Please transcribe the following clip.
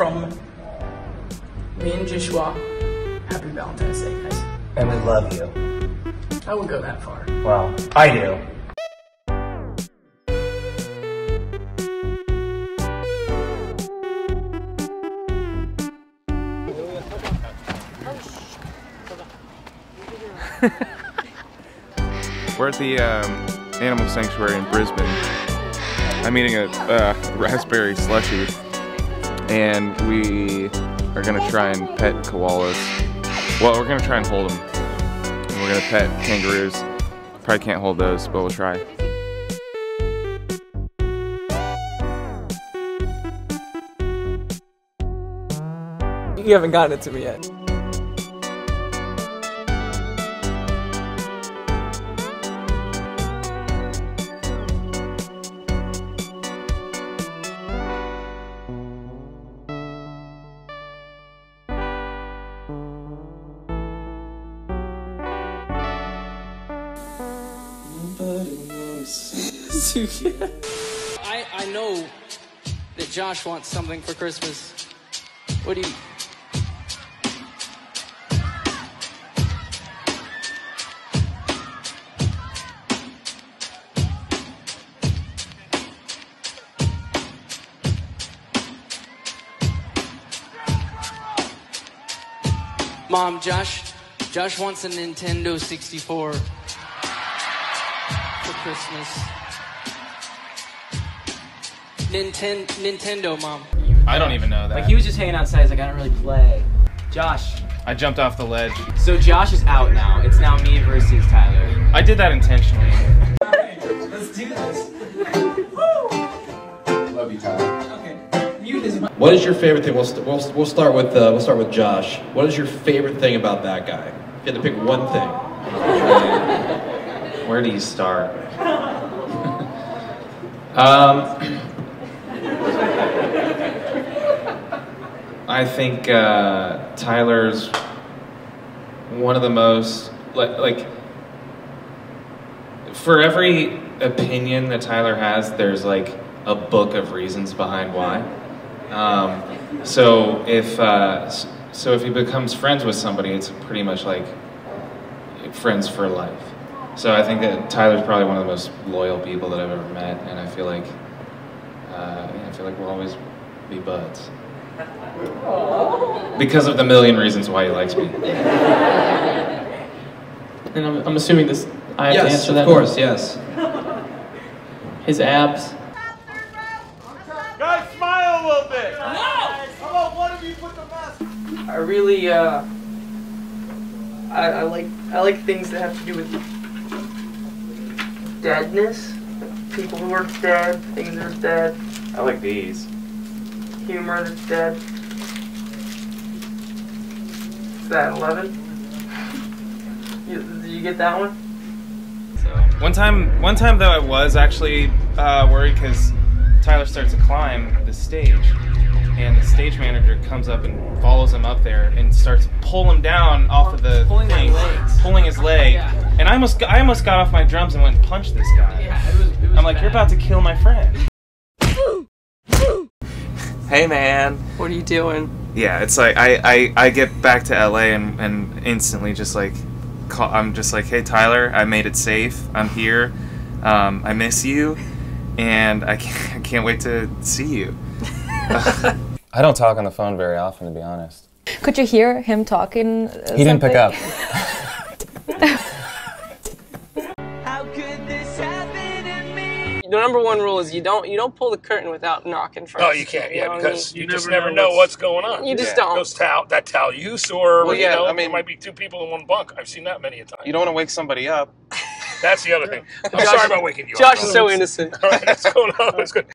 from me and Joshua. Happy Valentine's Day, guys. And we love you. I wouldn't go that far. Well, I do. We're at the um, animal sanctuary in Brisbane. I'm eating a uh, raspberry slushy, and we are gonna try and pet koalas. Well, we're gonna try and hold them. And we're gonna pet kangaroos. Probably can't hold those, but we'll try. You haven't gotten it to me yet. I, I know that Josh wants something for Christmas. What do you? Mom, Josh, Josh wants a Nintendo 64 for Christmas. Ninten- Nintendo, Mom. I don't even know that. Like he was just hanging outside. He's like, I don't really play. Josh. I jumped off the ledge. So Josh is out now. It's now me versus Tyler. I did that intentionally. Let's do this. Love you, Tyler. Okay. Mute is. What is your favorite thing? We'll, st- we'll, st- we'll start with uh, we'll start with Josh. What is your favorite thing about that guy? If you had to pick one thing. Where do you start? um, I think uh, Tyler's one of the most like like for every opinion that Tyler has, there's like a book of reasons behind why. Um, so if uh, so, if he becomes friends with somebody, it's pretty much like friends for life. So I think that Tyler's probably one of the most loyal people that I've ever met, and I feel like uh, I feel like we'll always be buds because of the million reasons why he likes me. And I'm, I'm assuming this. I have to yes, answer of that. course, yes. His abs. Guys, smile a little bit. No. How about one of you put the mask? I really uh I, I like I like things that have to do with deadness. People who are dead, things that are dead, I like these. Humor that's dead. Is that eleven? You, did you get that one? One time, one time though, I was actually uh, worried because Tyler starts to climb the stage, and the stage manager comes up and follows him up there and starts to pull him down off of the Pulling my thing, legs. pulling his leg. Yeah. And I almost, I almost got off my drums and went and punched this guy. Yeah, it was. It was I'm like, you're about to kill my friend. Hey man. What are you doing? Yeah, it's like I, I, I get back to LA and, and instantly just like call, I'm just like, hey Tyler, I made it safe. I'm here. Um, I miss you, and I can't, I can't wait to see you. I don't talk on the phone very often, to be honest. Could you hear him talking? uh, He didn't pick up. The number one rule is you don't you don't pull the curtain without knocking first. No, you can't. Yeah, know what I because mean? you, just never know what's going on. You just Yeah. don't. Those towel, that towel use, or Well, you yeah, know, I mean- there might be two people in one bunk. I've seen that many a time. You don't want to wake somebody up. That's the other thing. I'm Josh- sorry about waking you Josh up. is so innocent. All right, that's going on. That's good.